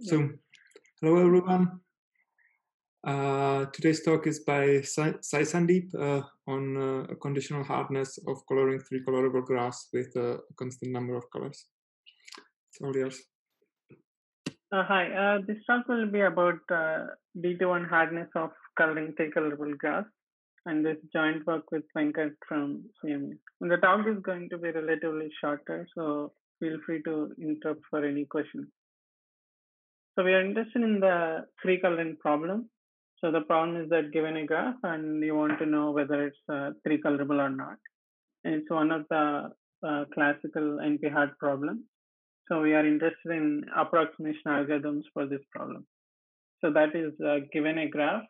So, hello everyone. Uh, today's talk is by Sai Sandeep uh, on uh, conditional hardness of coloring three colorable graphs with a constant number of colors. It's all yours. Uh, hi, uh, this talk will be about uh, D2N hardness of coloring three colorable graphs and this joint work with Venkat from CMU. And the talk is going to be relatively shorter, so feel free to interrupt for any questions. So we are interested in the three-coloring problem. So the problem is that given a graph and you want to know whether it's uh, three colorable or not. And it's one of the uh, classical NP-hard problems. So we are interested in approximation algorithms for this problem. So that is uh, given a graph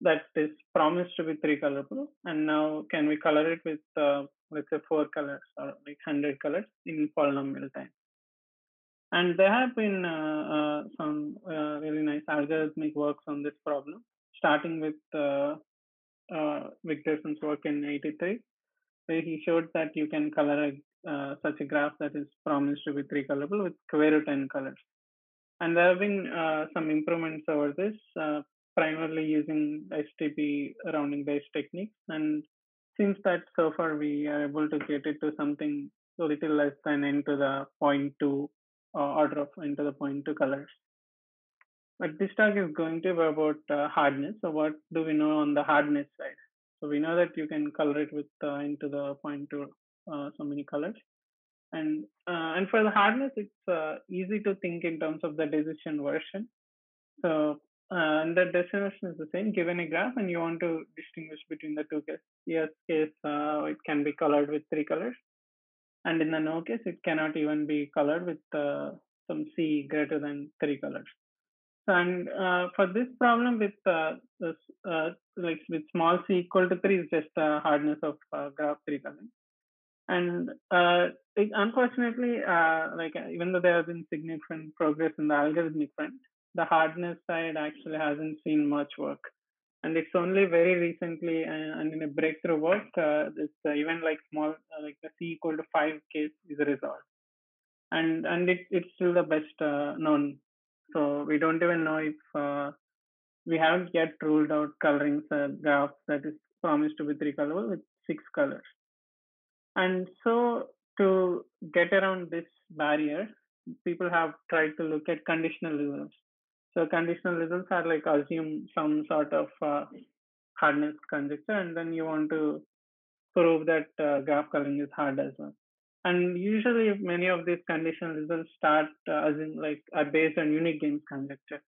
that is promised to be three colorable and now can we color it with uh, let's say four colors or like 100 colors in polynomial time and there have been uh, uh, some uh, really nice algorithmic works on this problem starting with uh, uh, Wigderson's work in 83 where he showed that you can color a, such a graph that is promised to be three colorable with square root n colors and there have been some improvements over this primarily using SDP rounding based techniques. And seems that so far we are able to get it to something a little less than n to the 0.2 uh, order of n to the 0.2 colors. But this talk is going to be about uh, hardness. So what do we know on the hardness side? So we know that you can color it with uh, n to the 0.2 uh, so many colors. And uh, and for the hardness, it's uh, easy to think in terms of the decision version. So uh, and the destination is the same given a graph and you want to distinguish between the two cases yes case uh, it can be colored with three colors and in the no case it cannot even be colored with uh, some c greater than three colors and uh, for this problem with uh, this, uh, like with small c equal to 3 is just the hardness of graph 3 coloring and it, unfortunately like even though there has been significant progress in the algorithmic front the hardness side actually hasn't seen much work. And it's only very recently, uh, and in a breakthrough work, uh, this uh, even like small, uh, like the c equal to five case is resolved, and and it, it's still the best uh, known. So we don't even know if uh, we haven't yet ruled out coloring graph that is promised to be three colorable with six colors. And so to get around this barrier, people have tried to look at conditional results. So conditional results are like assume some sort of uh, hardness conjecture, and then you want to prove that uh, graph coloring is hard as well. And usually, many of these conditional results start uh, as in like are based on unique games conjecture.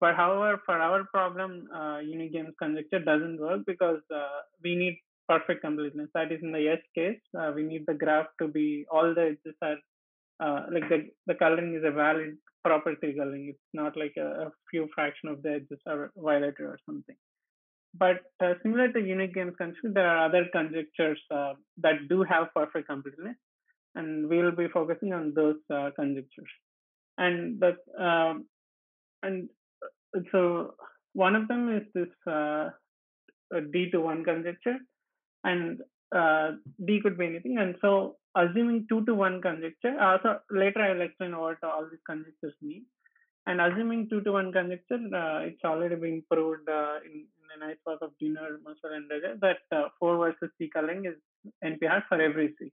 But however, for our problem, uh, unique games conjecture doesn't work because uh, we need perfect completeness. That is, in the yes case, uh, we need the graph to be all the edges are uh, like the, the coloring is a valid property coloring. It's not like a, a few fraction of the edges are violated or something. But uh, similar to unique games conjecture, there are other conjectures uh, that do have perfect completeness, and we will be focusing on those uh, conjectures. And that um, and uh, so one of them is this D to one conjecture, and D could be anything. And so assuming two to one conjecture, uh, so later I will explain what all these conjectures mean. And assuming two to one conjecture, uh, it's already been proved uh, in, in a nice work of Dinur, Mossel, and Regev that uh, 4 versus C coloring is NP-hard for every C.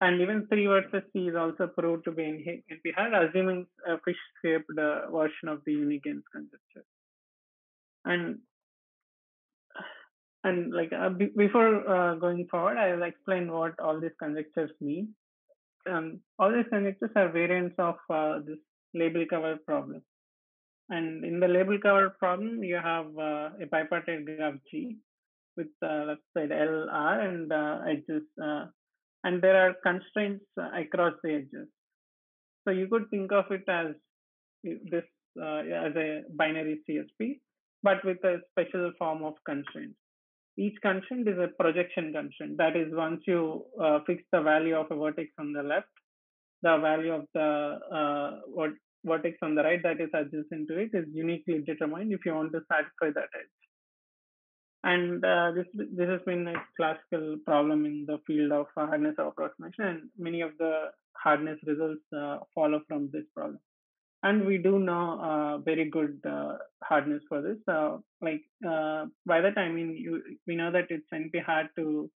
And even 3 versus C is also proved to be NP-hard, assuming a fish-shaped uh, version of the unique games conjecture. And and like uh, b- before uh, going forward, I will explain what all these conjectures mean. Um, all these conjectures are variants of uh, this label cover problem. And in the label cover problem, you have uh, a bipartite graph G with uh, let's say LR and uh, edges, and there are constraints across the edges. So you could think of it as this as a binary CSP, but with a special form of constraints each constraint is a projection constraint. That is, once you uh, fix the value of a vertex on the left, the value of the uh, vertex on the right that is adjacent to it is uniquely determined if you want to satisfy that edge. And uh, this this has been a classical problem in the field of hardness approximation, and many of the hardness results uh, follow from this problem. And we do know uh, very good uh, hardness for this. Uh, like uh, by that I mean you, we know that it's NP hard to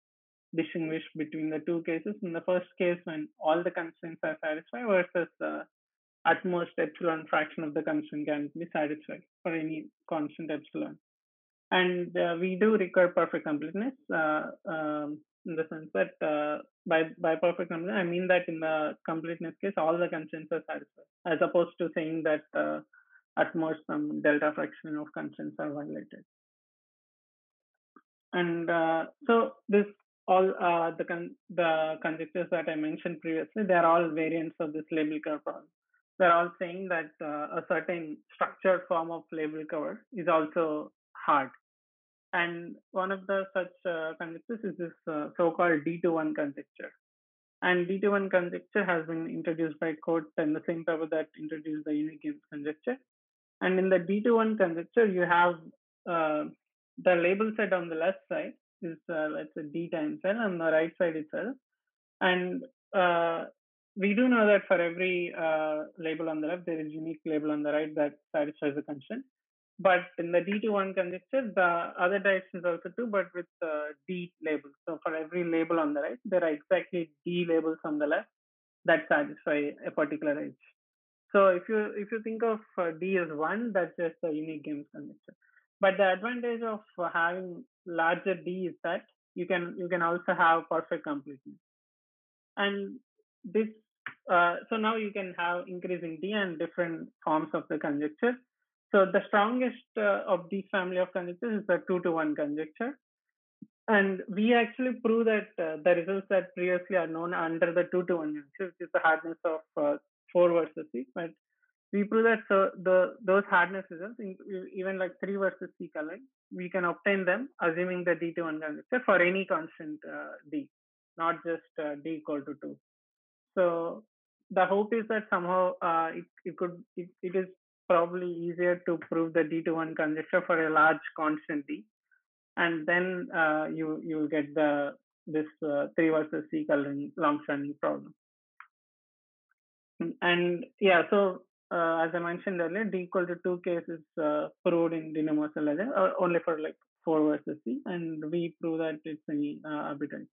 distinguish between the two cases. In the first case, when all the constraints are satisfied, versus uh, at most epsilon fraction of the constraint can be satisfied for any constant epsilon. And uh, we do require perfect completeness. Um, in the sense that uh, by by perfect completeness, I mean that in the completeness case, all the constraints are satisfied, as opposed to saying that uh, at most some delta fraction of constraints are violated. And uh, so this all uh, the con- the conjectures that I mentioned previously, they are all variants of this label cover problem. They're all saying that uh, a certain structured form of label cover is also hard and one of the such uh, conjectures is this uh, so-called D21 conjecture. And D21 conjecture has been introduced by Khot in the same paper that introduced the unique conjecture. And in the D21 conjecture, you have uh, the label set on the left side is uh, let's say D times L, on the right side is L. And uh, we do know that for every uh, label on the left, there is unique label on the right that satisfies the constraint. But in the D21 conjecture, the other direction is also true, but with uh, D labels. So for every label on the right, there are exactly D labels on the left that satisfy a particular edge. So if you if you think of uh, D as one, that's just a unique games conjecture. But the advantage of having larger D is that you can you can also have perfect completeness. And this uh, so now you can have increasing D and different forms of the conjecture so the strongest uh, of these family of conjectures is the two to one conjecture. And we actually prove that uh, the results that previously are known under the two to one conjecture, which is the hardness of uh, four versus six. But we prove that so the those hardness results, even like three versus c color, we can obtain them assuming the d to one conjecture for any constant uh, d, not just uh, d equal to two. So the hope is that somehow uh, it, it could it, it is probably easier to prove the D21 conjecture for a large constant D. And then uh, you you will get the this uh, 3 versus C coloring long-standing problem. And yeah, so uh, as I mentioned earlier, D equal to 2 cases uh, proved in de Moivre uh, only for like 4 versus C, and we prove that it's an uh, arbitrary.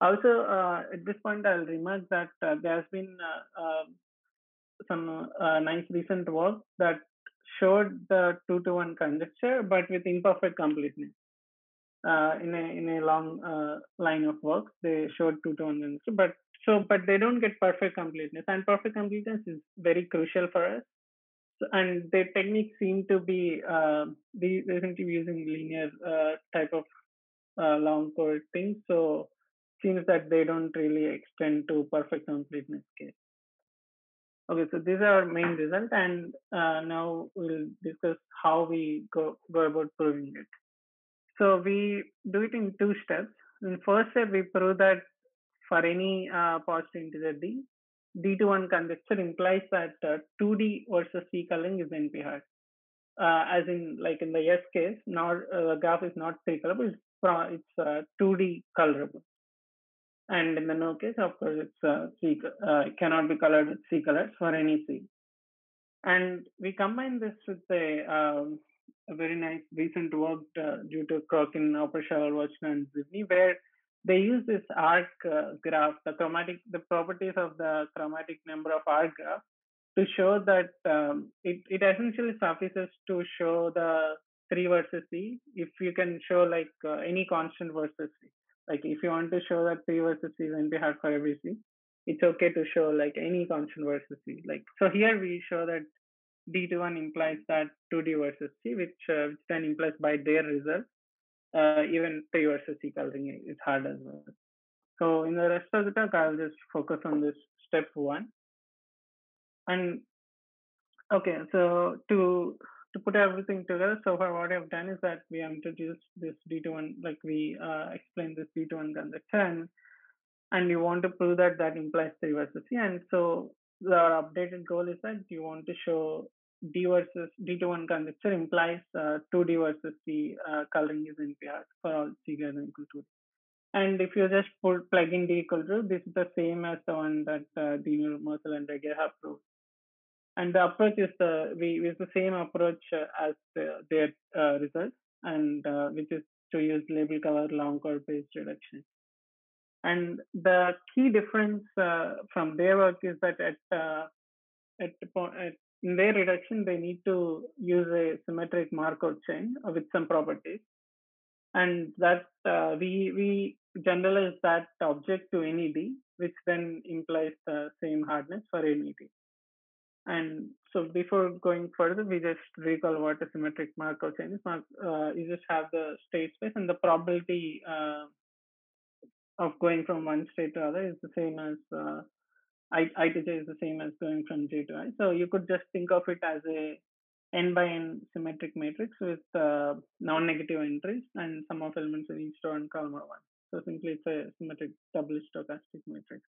Also, uh, at this point, I'll remark that there has been some uh, nice recent work that showed the two to one conjecture, but with imperfect completeness. Uh, in a in a long uh, line of work, they showed two to one conjecture, but so but they don't get perfect completeness, and perfect completeness is very crucial for us. So, and the techniques seem to be uh, they, they seem to be using linear uh, type of uh, long code things, so seems that they don't really extend to perfect completeness case. Okay, so these are our main result, and uh, now we'll discuss how we go, go about proving it. So we do it in two steps. In first step, we prove that for any uh, positive integer d, d21 conjecture implies that uh, 2d versus c coloring is NP-hard. Uh, as in, like in the S case, not uh, graph is not three colorable, it's, it's 2D uh, colorable and in the no case, of course, it's uh, C, uh, cannot be colored with C colors for any C. And we combine this with a, um, a very nice recent work uh, due to Krokhin, Opršal, and Zivny, where they use this arc uh, graph, the chromatic, the properties of the chromatic number of arc graph to show that um, it, it essentially suffices to show the 3 versus C if you can show like uh, any constant versus C like if you want to show that P versus C is NP-hard for every C, it's okay to show like any constant versus C. Like so here we show that D21 implies that 2D versus C, which, uh, which then implies by their result, uh, even P versus C coloring is hard as well. So in the rest of the talk, I'll just focus on this step one. And okay, so to to put everything together, so far what I've done is that we have introduced this D21, like we uh, explained this D21 conjecture, and and you want to prove that that implies 3 versus C. And so our updated goal is that you want to show D versus D21 conjecture implies uh, 2D versus C uh, coloring is NP-hard for all C greater than equal to. And if you just put plug in D equal to, this is the same as the one that uh, Dinur, Mossel, and Regev have proved. And the approach is the we use the same approach as the, their uh, results, and uh, which is to use label cover long code based reduction. And the key difference uh, from their work is that at at, at in their reduction they need to use a symmetric Markov chain with some properties, and that uh, we we generalize that object to any d, which then implies the same hardness for any d. And so before going further, we just recall what a symmetric Markov chain is. Uh, you just have the state space and the probability uh, of going from one state to other is the same as uh, I, I to j is the same as going from j to i. So you could just think of it as a n by n symmetric matrix with uh, non-negative entries and sum of elements in each row and column are one. So simply it's a symmetric double stochastic matrix.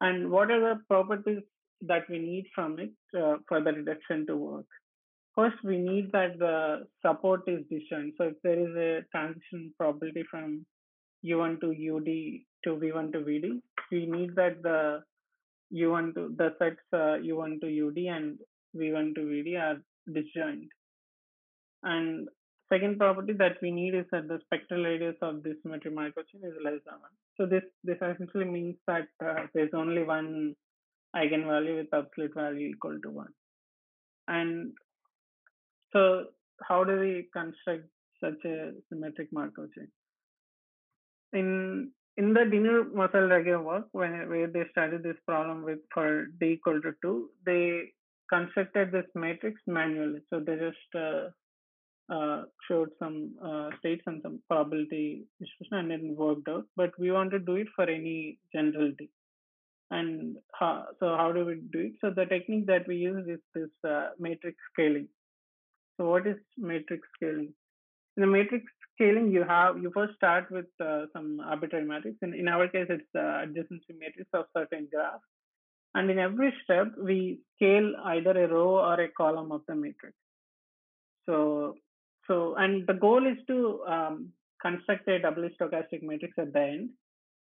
And what are the properties that we need from it uh, for the reduction to work. First, we need that the support is disjoint. So if there is a transition probability from U1 to UD to V1 to VD, we need that the U1 to the sets uh, U1 to UD and V1 to VD are disjoint. And second property that we need is that the spectral radius of this symmetric Markov chain is less than one. So this this essentially means that uh, there's only one eigenvalue with absolute value equal to 1. And so how do we construct such a symmetric Markov chain? In in the Dinur-Mossel-Regev work, when where they studied this problem with for d equal to 2, they constructed this matrix manually. So they just uh, uh, showed some uh, states and some probability distribution and then worked out. But we want to do it for any general d and how, so how do we do it? So the technique that we use is this uh, matrix scaling. So what is matrix scaling? In the matrix scaling you have you first start with uh, some arbitrary matrix. And in our case it's uh, adjacency matrix of certain graph and in every step we scale either a row or a column of the matrix. So so and the goal is to um, construct a doubly stochastic matrix at the end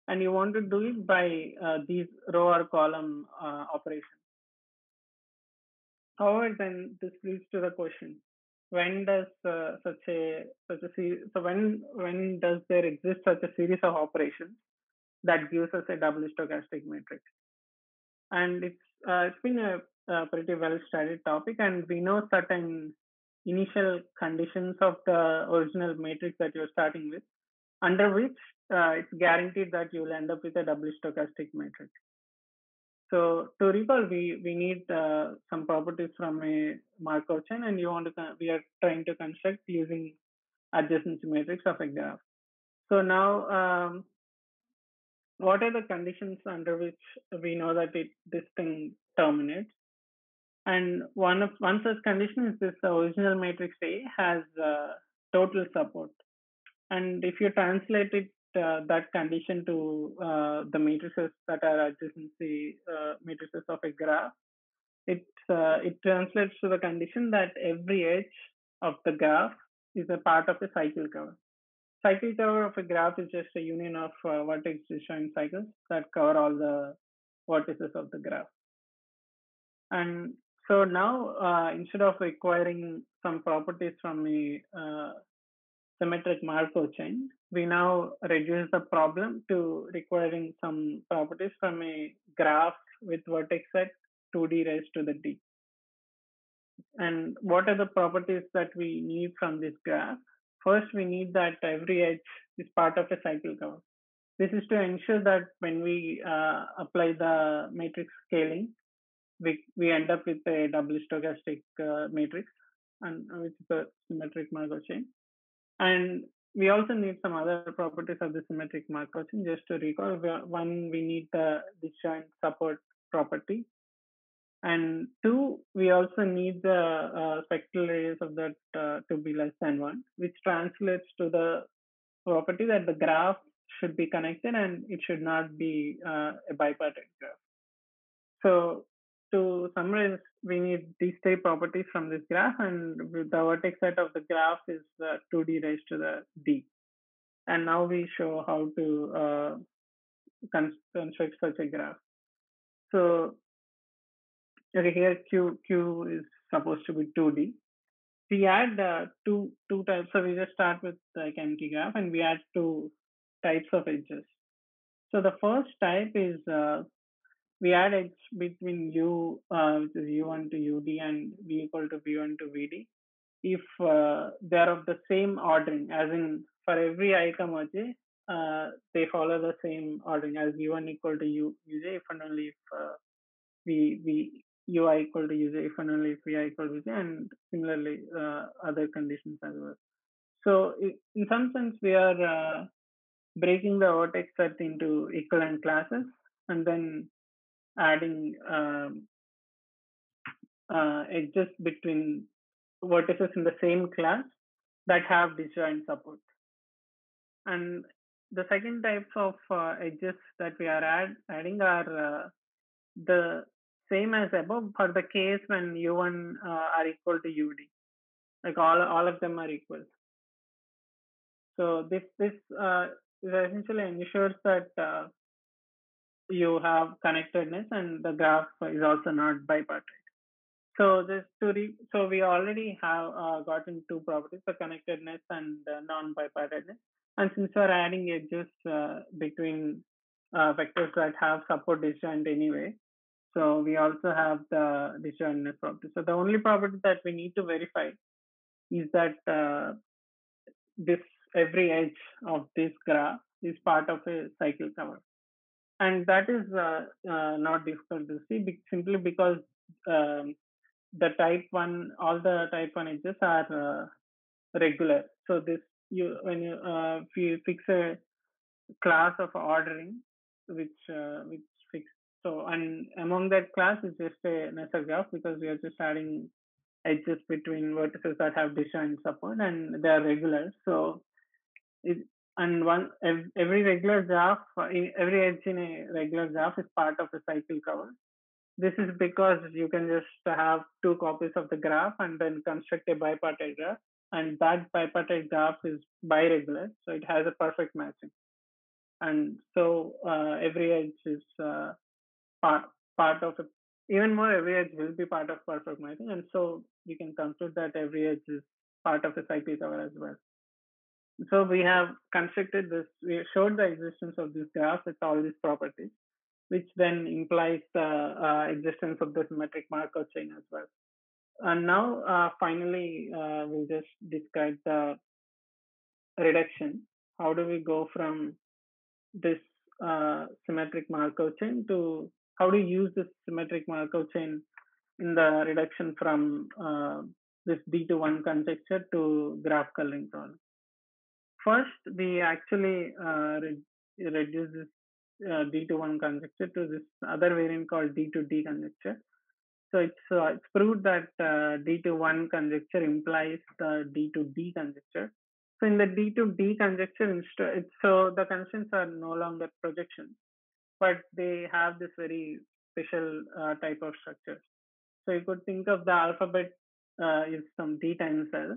and you want to do it by uh, these row or column uh, operations. However, then this leads to the question: When does uh, such a such a? So when when does there exist such a series of operations that gives us a double stochastic matrix? And it's uh, it's been a, a pretty well studied topic, and we know certain initial conditions of the original matrix that you're starting with under which uh, it's guaranteed that you will end up with a double stochastic matrix. So to recall, we we need uh, some properties from a Markov chain, and you want to we are trying to construct using adjacency matrix of a graph. So now, um, what are the conditions under which we know that it this thing terminates? And one of one such condition is this original matrix A has uh, total support. And if you translate it uh, that condition to uh, the matrices that are adjacency uh, matrices of a graph, it uh, it translates to the condition that every edge of the graph is a part of a cycle cover. Cycle cover of a graph is just a union of uh, vertex disjoint cycles that cover all the vertices of the graph. And so now, uh, instead of requiring some properties from a symmetric Markov chain, we now reduce the problem to requiring some properties from a graph with vertex set 2d raised to the d. And what are the properties that we need from this graph? First, we need that every edge is part of a cycle cover. This is to ensure that when we uh, apply the matrix scaling, we, we end up with a double stochastic uh, matrix and with the symmetric Markov chain. And we also need some other properties of the symmetric Markov chain. Just to recall, one, we need the disjoint support property. And two, we also need the uh, spectral radius of that uh, to be less than one, which translates to the property that the graph should be connected and it should not be uh, a bipartite graph. So to summarize, we need these three properties from this graph, and the vertex set of the graph is uh, 2d raised to the d. And now we show how to uh, construct such a graph. So okay here q q is supposed to be 2d we add uh, two two types so we just start with like empty graph and we add two types of edges so the first type is uh, we add edge between u uh, which is u1 to ud and v equal to v1 to vd if uh, they are of the same ordering as in for every i comma j uh, they follow the same ordering as u1 equal to u uj if and only if uh, v v ui equal to uj if and only if vi equal to j and similarly uh, other conditions as well. So in some sense we are uh, breaking the vertex set into equivalent classes and then adding um, uh, edges between vertices in the same class that have disjoint support. And the second types of uh, edges that we are add, adding are uh, the same as above for the case when u1 uh, are equal to ud. Like all all of them are equal. So this this uh, essentially ensures that uh, you have connectedness and the graph is also not bipartite. So this to re- so we already have uh, gotten two properties: the connectedness and uh, non-bipartiteness. And since we're adding edges uh, between uh, vectors that have support disjoint anyway, so we also have the disjointness property. So the only property that we need to verify is that uh, this every edge of this graph is part of a cycle cover, and that is uh, not difficult to see simply because um, the type one all the type one edges are uh, regular. So this you when you uh, if you fix a class of ordering which uh, which fix so and among that class is just a Kneser graph because we are just adding edges between vertices that have disjoint support and they are regular. So it, and one every regular graph every edge in a regular graph is part of a cycle cover this is because you can just have two copies of the graph and then construct a bipartite graph. And that bipartite graph is biregular, so it has a perfect matching. And so uh, every edge is uh, part, part of a, Even more, every edge will be part of perfect matching. And so you can conclude that every edge is part of a cycle cover as well. So we have constructed this, we showed the existence of this graph with all these properties which then implies the uh, existence of the symmetric Markov chain as well. And now, uh, finally, uh, we'll just describe the reduction. How do we go from this uh, symmetric Markov chain to how do you use this symmetric Markov chain in the reduction from uh, this D to 1 conjecture to graph coloring problem? First, we actually uh, re reduce this uh, D to one conjecture to this other variant called D to D conjecture. So it's uh, it's proved that uh, D to one conjecture implies the D to D conjecture. So in the D to D conjecture, it's, so the constraints are no longer projections, but they have this very special uh, type of structure. So you could think of the alphabet uh, is some D times L,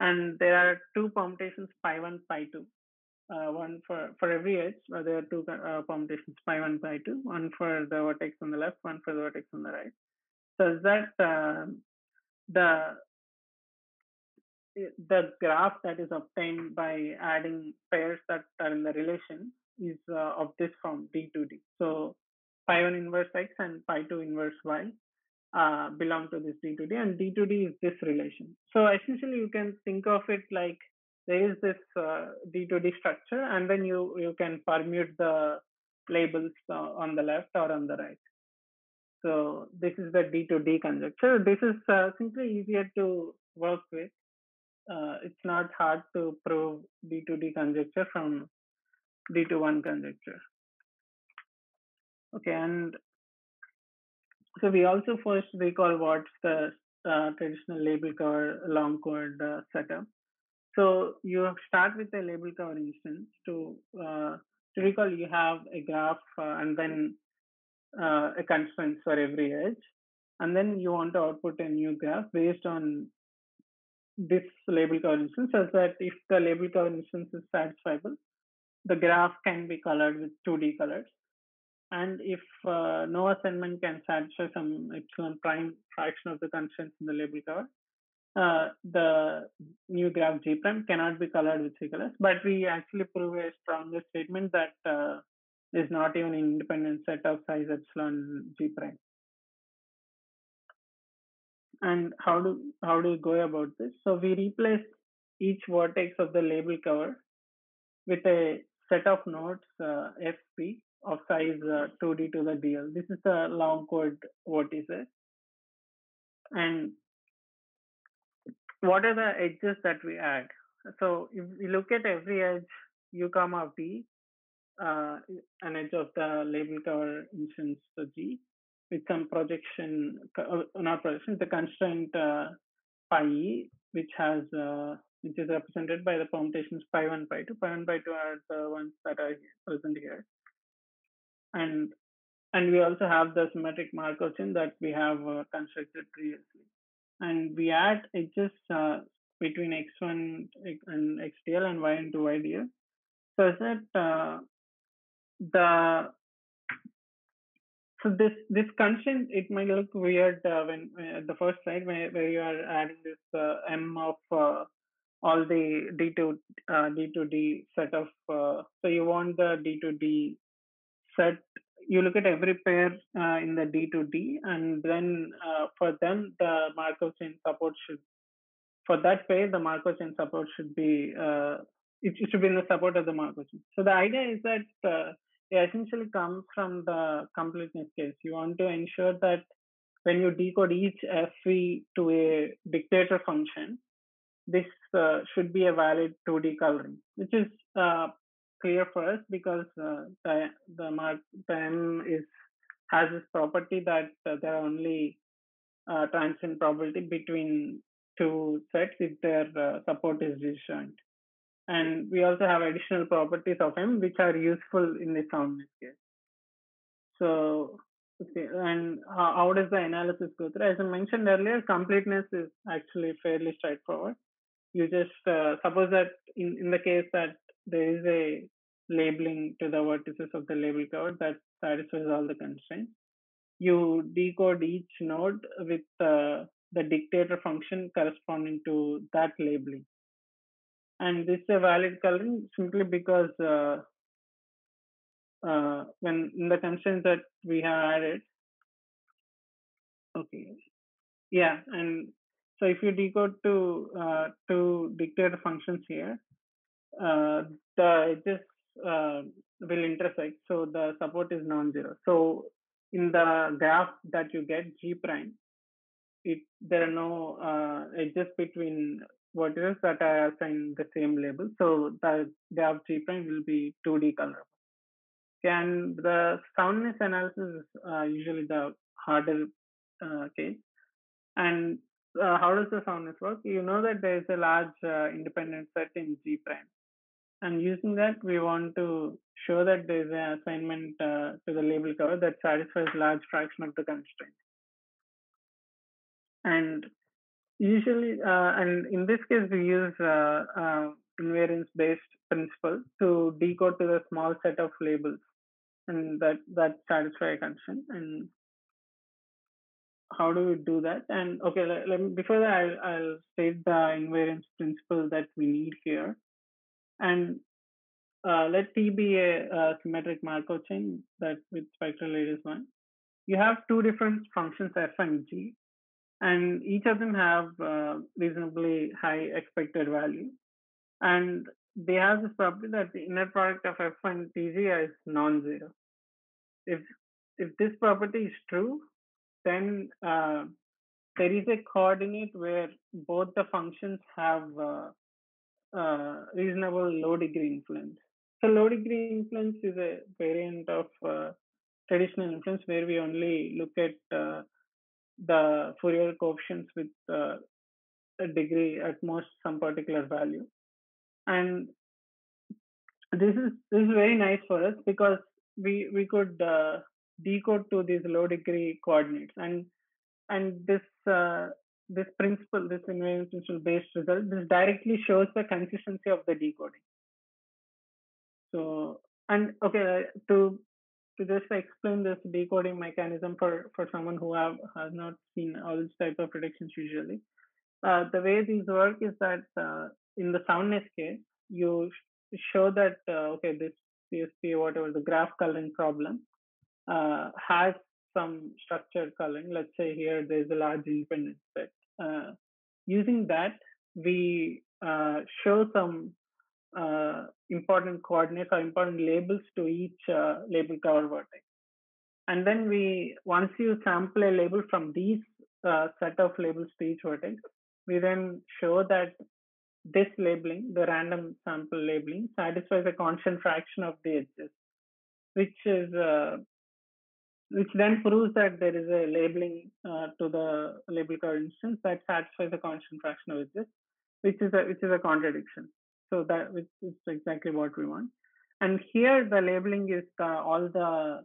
and there are two permutations pi one, pi two. Uh, one for for every edge uh, there are two uh, permutations pi one pi two. One for the vertex on the left one for the vertex on the right. So is that um, the the graph that is obtained by adding pairs that are in the relation is uh, of this form d to d. So pi 1 inverse x and pi 2 inverse y uh, belong to this d to d and d to d is this relation so essentially you can think of it like there is this uh, D2D structure, and then you you can permute the labels uh, on the left or on the right. So this is the D2D conjecture. This is uh, simply easier to work with. Uh, it's not hard to prove D2D conjecture from D2 conjecture. Okay, and so we also first recall what's the uh, traditional label cover long code uh, setup. So you start with a label cover instance to uh, to recall you have a graph uh, and then uh, a constraint for every edge, and then you want to output a new graph based on this label cover instance, such that if the label cover instance is satisfiable, the graph can be colored with 2D colors. And if uh, no assignment can satisfy some epsilon prime fraction of the constraints in the label cover, uh, the new graph G prime cannot be colored with C colors, but we actually prove a stronger statement that uh, is not even an independent set of size epsilon G prime. And how do how do we go about this? So we replace each vertex of the label cover with a set of nodes uh, FP of size uh, 2D to the DL. This is the long code vertices. And what are the edges that we add? So if we look at every edge u comma v, uh, an edge of the label cover instance to G with some projection, uh, not projection, the constraint uh, pi e, which has uh, which is represented by the permutations pi 1, pi 2. Pi 1, pi 2 are the ones that are present here. And and we also have the symmetric Markov chain that we have uh, constructed previously. And we add edges uh, between x1 and xdl and y into ydl so that uh, the so this this constraint it might look weird uh, when uh, the first slide where, where you are adding this uh, m of uh, all the d to d to d set of so you want the d to d set you look at every pair uh, in the D to D, and then uh, for them the Markov chain support should for that pair the Markov chain support should be uh, it, should be in the support of the Markov chain. So the idea is that uh, it essentially comes from the completeness case. You want to ensure that when you decode each FV to a dictator function, this uh, should be a valid 2D coloring, which is uh, clear for us because uh, the the mark M is has this property that uh, there are only uh, transient probability between two sets if their uh, support is disjoint. And we also have additional properties of M which are useful in the soundness case. So, okay, and how, how does the analysis go through? As I mentioned earlier, completeness is actually fairly straightforward. You just uh, suppose that in, in the case that there is a labeling to the vertices of the label cover that satisfies all the constraints. You decode each node with uh, the dictator function corresponding to that labeling. And this is a valid coloring simply because uh, uh, when in the constraints that we have added, okay, yeah, and so if you decode to uh, two dictator functions here, uh, the edges uh, will intersect. So the support is non-zero. So in the graph that you get G prime, it there are no uh, edges between vertices that are assigned the same label. So the graph G prime will be 2D color. And the soundness analysis is uh, usually the harder uh, case. And uh, how does the soundness work? You know that there is a large uh, independent set in G prime and using that. We want to show that there is an assignment uh, to the label cover that satisfies large fraction of the constraint. And usually uh, and in this case we use uh, uh invariance based principle to decode to the small set of labels and that that satisfy a constraint. And how do we do that? And okay let, let me, before that I'll, I'll state the invariance principle that we need here and uh, let T be a, a, symmetric Markov chain that with spectral radius one. You have two different functions f and g, and each of them have uh, reasonably high expected value, and they have this property that the inner product of f and tg is non-zero. If if this property is true, then uh, there is a coordinate where both the functions have uh, uh, reasonable low degree influence. So low degree influence is a variant of uh, traditional influence where we only look at uh, the Fourier coefficients with uh, a degree at most some particular value. And this is this is very nice for us because we we could uh, decode to these low degree coordinates and and this uh, this principle, this invariance principle based result, this directly shows the consistency of the decoding. So, and okay, to to just explain this decoding mechanism for, for someone who have has not seen all this type of reductions usually. Uh, the way these work is that uh, in the soundness case, you show that uh, okay, this CSP whatever the graph coloring problem uh, has some structured coloring. Let's say here there's a large independent set. Uh, using that, we uh, show some uh, important coordinates or important labels to each uh, label cover vertex. And then we, once you sample a label from these uh, set of labels to each vertex, we then show that this labeling, the random sample labeling, satisfies a constant fraction of the edges, which is uh, which then proves that there is a labeling uh, to the label cover instance that satisfies a constant fraction of this, which is a which is a contradiction. So that is exactly what we want. And here the labeling is the, all the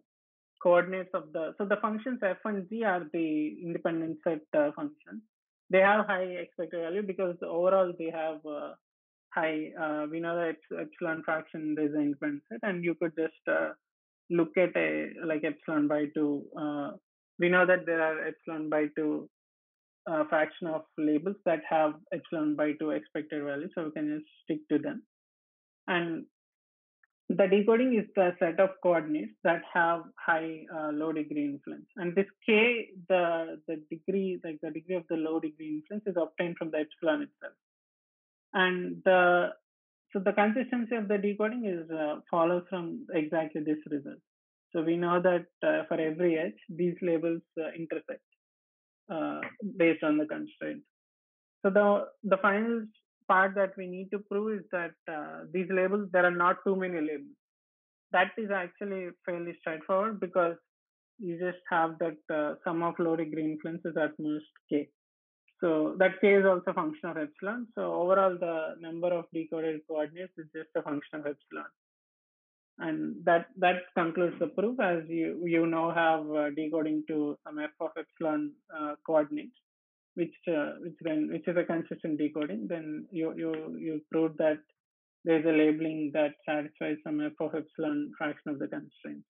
coordinates of the, so the functions f and g are the independent set uh, functions. They have high expected value because overall they have uh, high, uh, we know that epsilon fraction is an independent set and you could just uh, look at a, like epsilon by two. Uh, we know that there are epsilon by two uh, fraction of labels that have epsilon by 2 expected value. So we can just stick to them. And the decoding is the set of coordinates that have high uh, low degree influence. And this k, the, the degree, like the degree of the low degree influence is obtained from the epsilon itself. And the so the consistency of the decoding is uh, follows from exactly this result. So we know that uh, for every edge, these labels uh, intersect uh, based on the constraint. So the the final part that we need to prove is that uh, these labels there are not too many labels. That is actually fairly straightforward because you just have that uh, sum of low degree influences at most k. So that k is also a function of epsilon. So overall, the number of decoded coordinates is just a function of epsilon. And that that concludes the proof as you you now have uh, decoding to some f of epsilon uh, coordinates which uh, which then which is a consistent decoding then you you you prove that there's a labeling that satisfies some f of epsilon fraction of the constraint.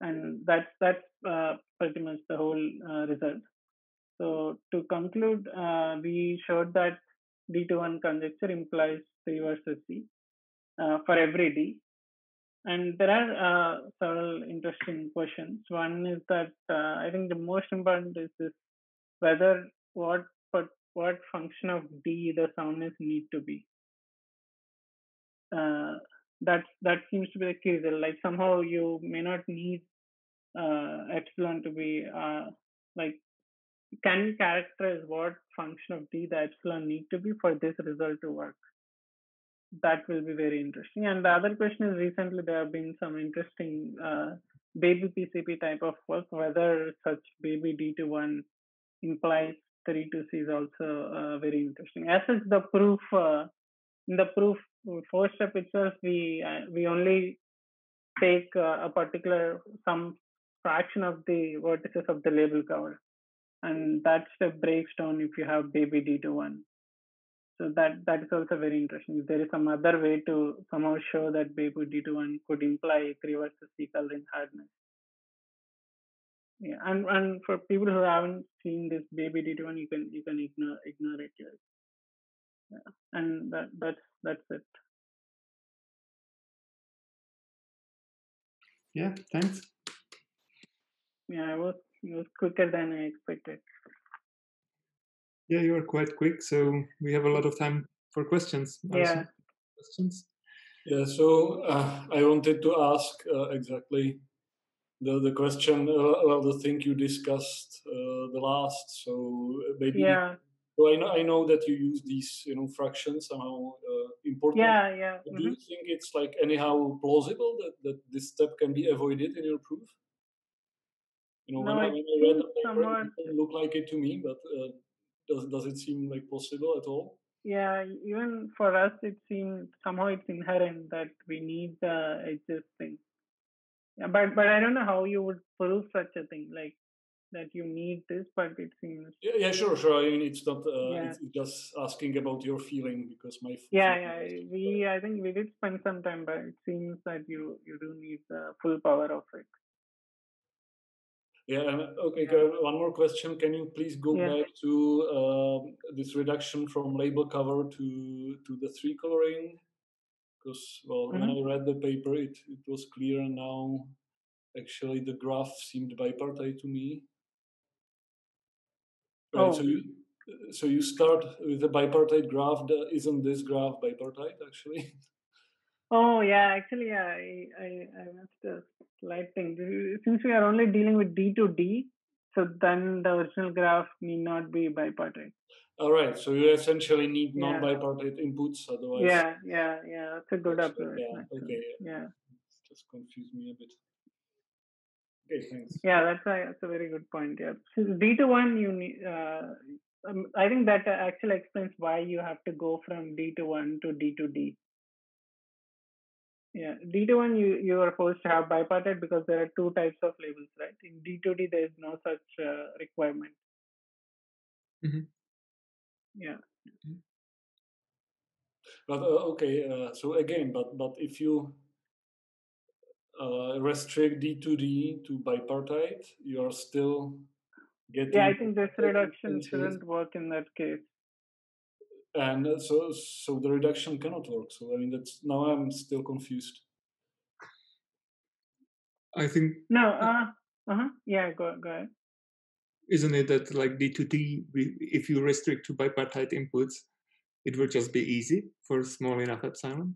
And that's that's uh, pretty much the whole uh, result so to conclude uh, we showed that d21 conjecture implies 3 versus c for every d and there are uh, several interesting questions. One is that uh, I think the most important is this whether what but what function of D the soundness need to be. Uh, that that seems to be the case. Like somehow you may not need uh, epsilon to be uh, like can characterize what function of D the epsilon need to be for this result to work? that will be very interesting. And the other question is recently there have been some interesting uh, baby PCP type of work, whether such baby D21 implies 3 to C is also uh, very interesting. As is the proof, uh, in the proof first step itself, we uh, we only take uh, a particular some fraction of the vertices of the label cover, and that step breaks down if you have baby D21. So that that is also very interesting. If there is some other way to somehow show that baby D21 could imply three versus C coloring hardness. Yeah, and and for people who haven't seen this baby D21, you can you can ignore ignore it. Yeah, and that that's that's it. Yeah, thanks. Yeah, I was it was quicker than I expected. Yeah, you are quite quick, so we have a lot of time for questions. Yeah. Questions? Yeah, so uh, I wanted to ask uh, exactly the the question, uh, well, the thing you discussed uh, the last. So uh, maybe. Yeah. So I know I know that you use these, you know, fractions somehow uh, important. Yeah, yeah. Do mm-hmm. you think it's like anyhow plausible that that this step can be avoided in your proof? You know, no, when, I, when I read the paper, somewhat... it didn't look like it to me, but does does it seem like possible at all? Yeah, even for us, it seems somehow it's inherent that we need the edges thing. Yeah, but but I don't know how you would prove such a thing. Like that you need this, but it seems. Yeah, yeah sure, sure. I mean, it's not. Uh, Yeah. It's just asking about your feeling because my. Yeah, yeah. We I think we did spend some time, but it seems that you you do need the full power of it. Yeah. And, okay. uh, One more question. Can you please go Yeah. back to um, this reduction from label cover to to the three coloring? Because well, when Mhm. I read the paper, it it was clear. and Now, actually, the graph seemed bipartite to me. Right. So Oh. you so you start with a bipartite graph. Isn't this graph bipartite actually? Oh yeah, actually yeah, I I, I missed a slight thing. Since we are only dealing with D to D, so then the original graph need not be bipartite. All right. So you essentially need Yeah. non-bipartite inputs, otherwise. Yeah, yeah, yeah. That's a good observation. yeah, actually. okay. Yeah, Just confused me a bit. Okay, thanks. yeah. That's a that's a very good point. Yeah, D to one, you need. Uh, um, I think that actually explains why you have to go from D to one to D to D. Yeah, D to one you you are forced to have bipartite because there are two types of labels, right? In D to D there is no such uh, requirement. Mhm. Yeah. But uh, okay, uh, so again, but but if you uh, restrict D to D to bipartite, you are still getting. Yeah, I think this reduction shouldn't work in that case. And uh, so so the reduction cannot work. So I mean, that's now I'm still confused. I think No, uh, uh-huh. Yeah, go go ahead. isn't it that like D to D, if you restrict to bipartite inputs, it will just be easy for small enough epsilon?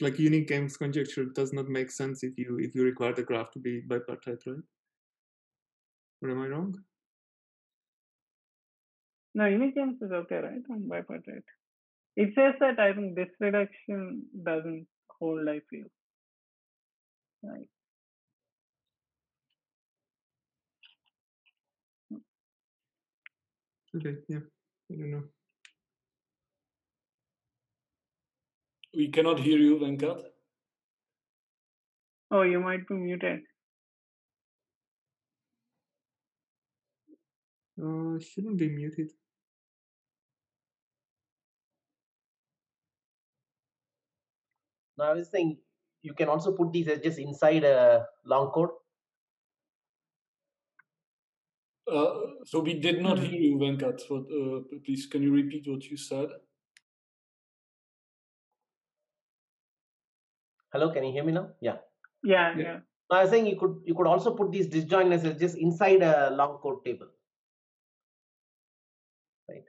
Like unique games conjecture does not make sense if you if you require the graph to be bipartite, right? Or am I wrong? No, unique games is okay, right? On bipartite. It says that I think this reduction doesn't hold, I feel. Right. Okay, yeah, I don't know. We cannot hear you, Venkat. Oh, you might be muted. Uh, shouldn't be muted. Now I was saying you can also put these edges inside a long code. Uh, so we did not Hmm. hear you, Venkat. What, uh, please, can you repeat what you said? Hello, can you hear me now? Yeah. Yeah, Yeah. yeah. I was saying you could you could also put these disjointness edges inside a long code table. Right.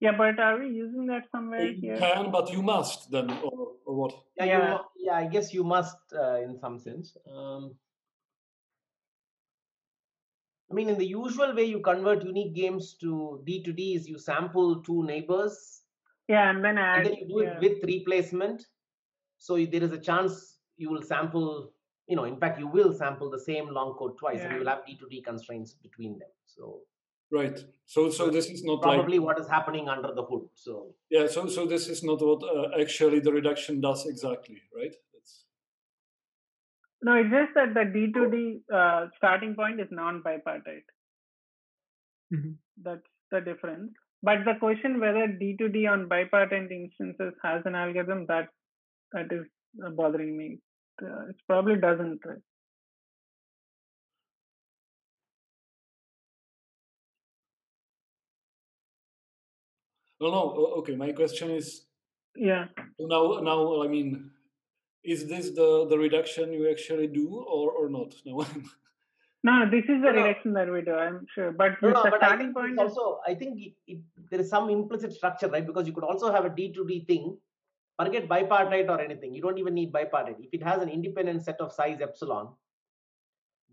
Yeah, but are we using that somewhere You here? can, but you must then, or, or what? Yeah, Yeah. mu- yeah. I guess you must uh, in some sense. Um, I mean, in the usual way you convert unique games to D to D is you sample two neighbors Yeah, and then add. and then you do yeah. it with replacement. So there is a chance you will sample, you know, in fact, you will sample the same long code twice and you will have D to D constraints between them. So Right. So, so this is not probably like what is happening under the hood. So yeah. So, so this is not what uh, actually the reduction does exactly, right? It's... No, it's just that the D to D uh, starting point is non-bipartite. Mhm. That's the difference. But the question whether D to D on bipartite instances has an algorithm that that is uh, bothering me. Uh, it probably doesn't. Right? no, no. o- Okay. My question is Yeah. now. Now, I mean, is this the the reduction you actually do, or or not? No. No, this is the No, no. reduction that we do. I'm sure. But no, with no, the but I starting think point it's is also I think it, it, there is some implicit structure, right? Because you could also have a D to D thing. Forget bipartite or anything. You don't even need bipartite. If it has an independent set of size epsilon,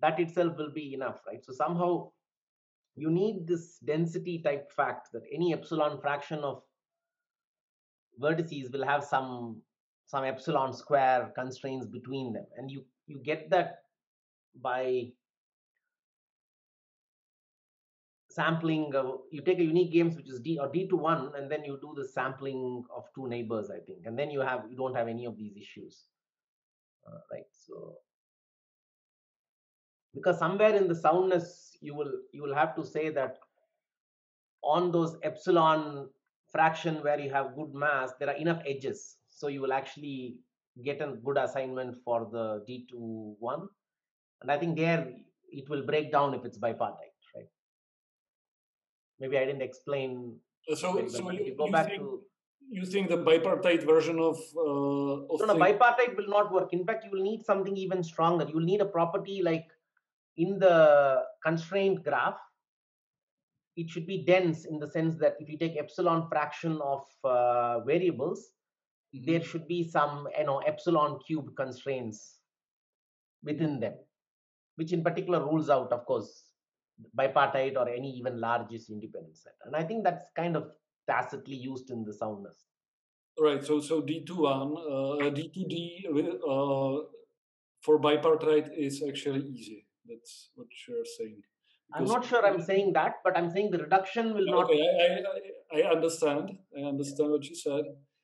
that itself will be enough, right? So somehow you need this density type fact that any epsilon fraction of vertices will have some some epsilon square constraints between them and you you get that by sampling. Uh, you take a unique games which is d or d to one, and then you do the sampling of two neighbors, I think, and then you have you don't have any of these issues, uh, right? So because somewhere in the soundness you will you will have to say that on those epsilon fraction where you have good mass, there are enough edges, so you will actually get a good assignment for the d to one, and I think there it will break down if it's bipartite maybe I didn't explain. Uh, so, so you, you, go you back think, to. You think the bipartite version of. Uh, of no, no, bipartite will not work. In fact, you will need something even stronger. You will need a property like in the constraint graph, it should be dense in the sense that if you take epsilon fraction of uh, variables, mm-hmm. there should be some you know epsilon cube constraints within them, which in particular rules out, of course, bipartite or any even largest independent set. And I think that's kind of tacitly used in the soundness. Right. So so D2 one, uh, D2D uh, for bipartite is actually easy. That's what you're saying. Because I'm not sure I'm saying that, but I'm saying the reduction will not. Okay, I, I, I understand. I understand what you said.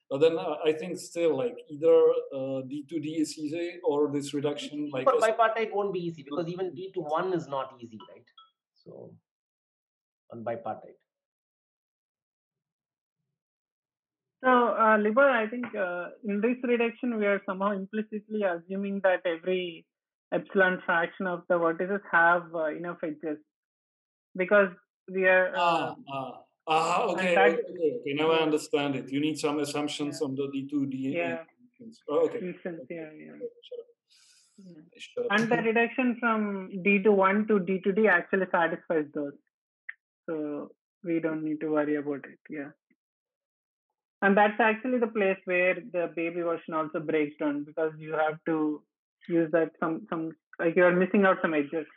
But then uh, I think still like either uh, D2D is easy or this reduction like. For bipartite won't be easy because even D to one is not easy, right? So on bipartite. So, uh, Libor, I think uh, in this reduction, we are somehow implicitly assuming that every epsilon fraction of the vertices have uh, enough edges because we are. Uh, ah, ah, ah okay, that, okay, okay, Now I understand it. You need some assumptions yeah. on the D2, D. Yeah. Oh, okay. Instance, yeah, yeah. And the reduction from D to 1 to D to D actually satisfies those. So we don't need to worry about it. Yeah. And that's actually the place where the baby version also breaks down because you have to use that some some like you're missing out some edges.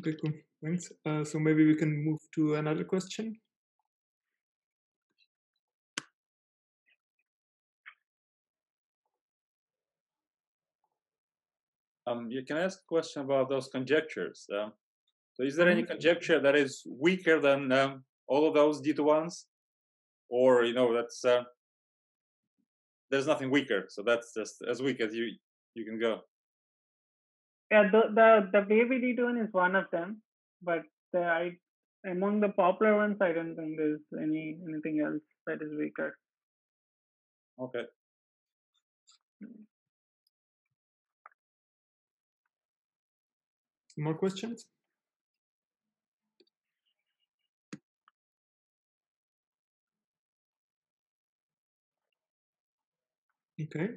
Okay, cool. Thanks. Uh, so maybe we can move to another question. Um, you can ask a question about those conjectures. Uh, so, is there any mm-hmm. conjecture that is weaker than um, all of those D2 ones, or you know that's uh, there's nothing weaker, so that's just as weak as you you can go. Yeah, the the the baby D2 one is one of them, but the, I among the popular ones, I don't think there's any anything else that is weaker. Okay. More questions? Okay.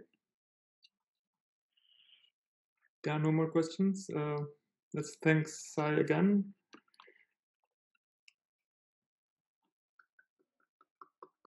There are no more questions. Uh, let's thanks Sai again